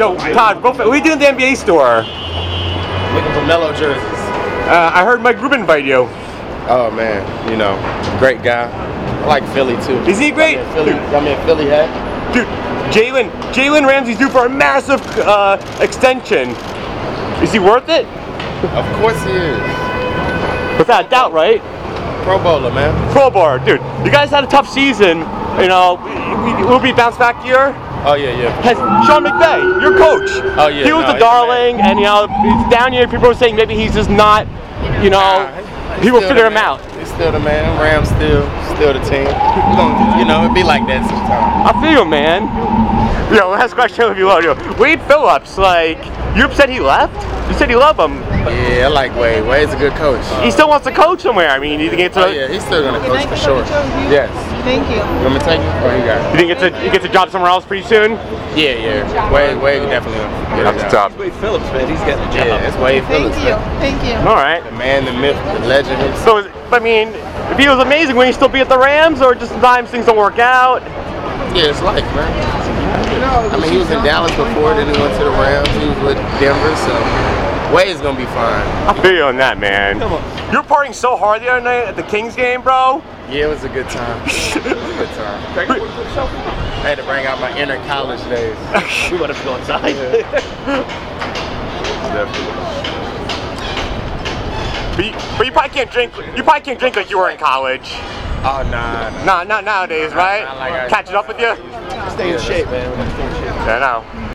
Yo, Todd, real fa- what are you doing at the NBA store? Looking for mellow jerseys. Uh, I heard Mike Rubin invite you. Oh man, you know, great guy. I like Philly too. Is he great? I mean, Philly, I mean, a Philly hat. Dude, Jalen, Jalen Ramsey's due for a massive uh, extension. Is he worth it? Of course he is. Without a doubt, right? Pro bowler, man. Pro Bowler, dude. You guys had a tough season. You know, we'll be bounce back year. Oh yeah, yeah. Has Sean McVay, your coach? Oh, yeah, He was no, he's darling, and you know, he's down here. People are saying maybe he's just not. You know, Nah, people figure him out. He's still the man. Rams still, still the team. You know, it'd be like that sometimes. I feel you, man. Yo, last question if you want. Yo, Wade Phillips, like, you upset he left? You said you love him. Yeah, I like Wade. Wade's a good coach. He still wants to coach somewhere. I mean, you think it's a, Oh yeah, he's still gonna coach for sure. a picture of you? Yes. Thank you. You want me to take it? Oh, you got you think it's a, he gets a job somewhere else pretty soon? Yeah, yeah. Wade, Wade definitely gonna get That's a job. tough. Wade Phillips, man, he's getting a job. Yeah, it's Wade Thank Phillips. you. man. Thank you. All right. The man, the myth, the legend. So, is- I mean, if he was amazing, would he still be at the Rams, or just sometimes things don't work out? Yeah, it's life, man. I mean, he was in Dallas before, then he went to the Rams. He was with Denver, so Wade's gonna be fine. I feel you on that, man. Come on. You were partying so hard the other night at the Kings game, bro. Yeah, it was a good time. It was a good time. I had to bring out my inner college days. We want to go inside. But you, but you probably can't drink. You probably can't drink like you were in college. Oh nah, nah. Not not nowadays, right? Not like I- Catching up with you. Stay in shape, man. Stay in shape. I know.